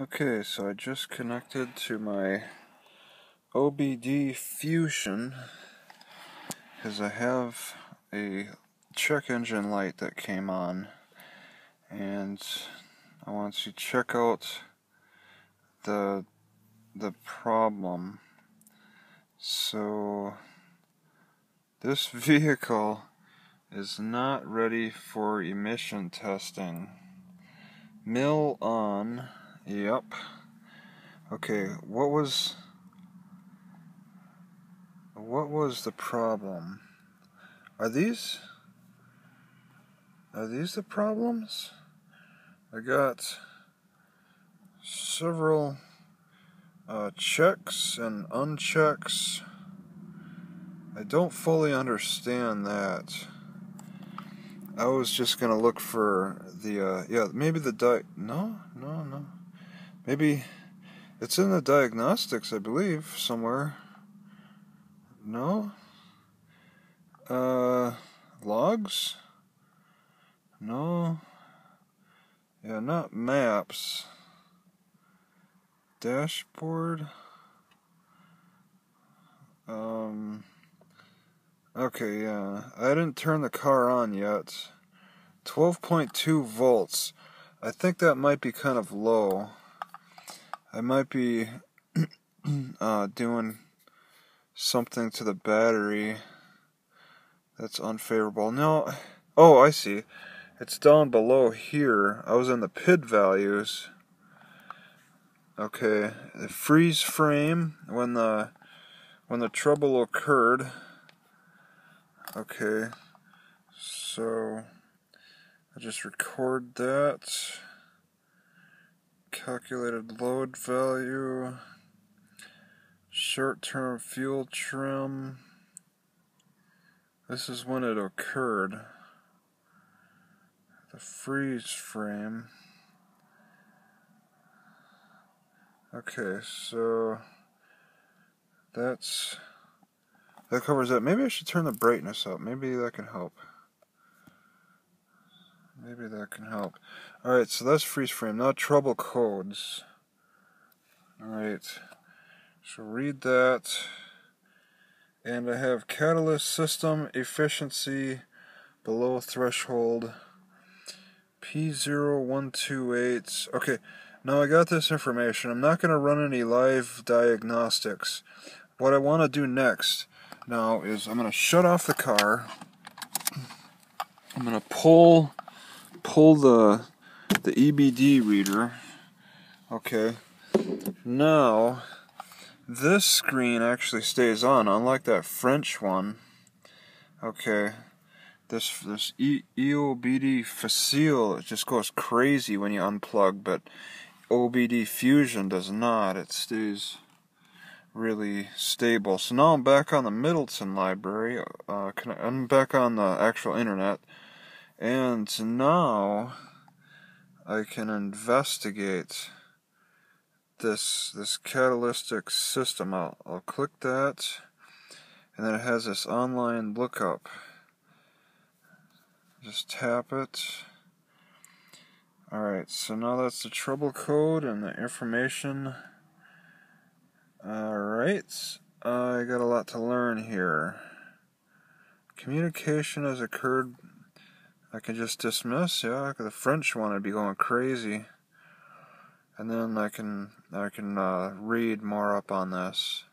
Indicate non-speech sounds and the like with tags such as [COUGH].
Okay, so I just connected to my OBD Fusion because I have a check engine light that came on and I want to check out the the problem. So this [LAUGHS] vehicle is not ready for emission testing. MIL on Yep. Okay, what was what was the problem? Are these are these the problems? I got several uh, checks and unchecks. I don't fully understand that. I was just gonna look for the uh, yeah maybe the di no no no Maybe it's in the diagnostics, I believe, somewhere. No? Uh, logs? No. Yeah, not maps. Dashboard? Um, okay, yeah. I didn't turn the car on yet. 12.2 volts. I think that might be kind of low. I might be [CLEARS THROAT] uh, doing something to the battery that's unfavorable. No, oh, I see. It's down below here. I was in the PID values. Okay, the freeze frame when the when the trouble occurred. Okay, so I just record that calculated load value, short term fuel trim. This is when it occurred. The freeze frame. Okay, so that's that covers that. Maybe I should turn the brightness up. Maybe that can help. Maybe that can help. Alright, so that's freeze frame. Now trouble codes. Alright, so read that. And I have catalyst system efficiency below threshold P0128. Okay, now I got this information. I'm not going to run any live diagnostics. What I want to do next now is I'm going to shut off the car. I'm going to pull pull the the EBD reader. Okay. Now this screen actually stays on, unlike that French one. Okay. This this e EOBD Facile it just goes crazy when you unplug, but OBD Fusion does not. It stays really stable. So now I'm back on the Middleton library. Uh, I'm back on the actual internet. And now I can investigate this this catalytic system. I'll, I'll click that and then it has this online lookup. Just tap it. Alright, so now that's the trouble code and the information. Alright, I got a lot to learn here. Communication has occurred I can just dismiss, yeah, the French one would be going crazy. And then I can I can uh, read more up on this.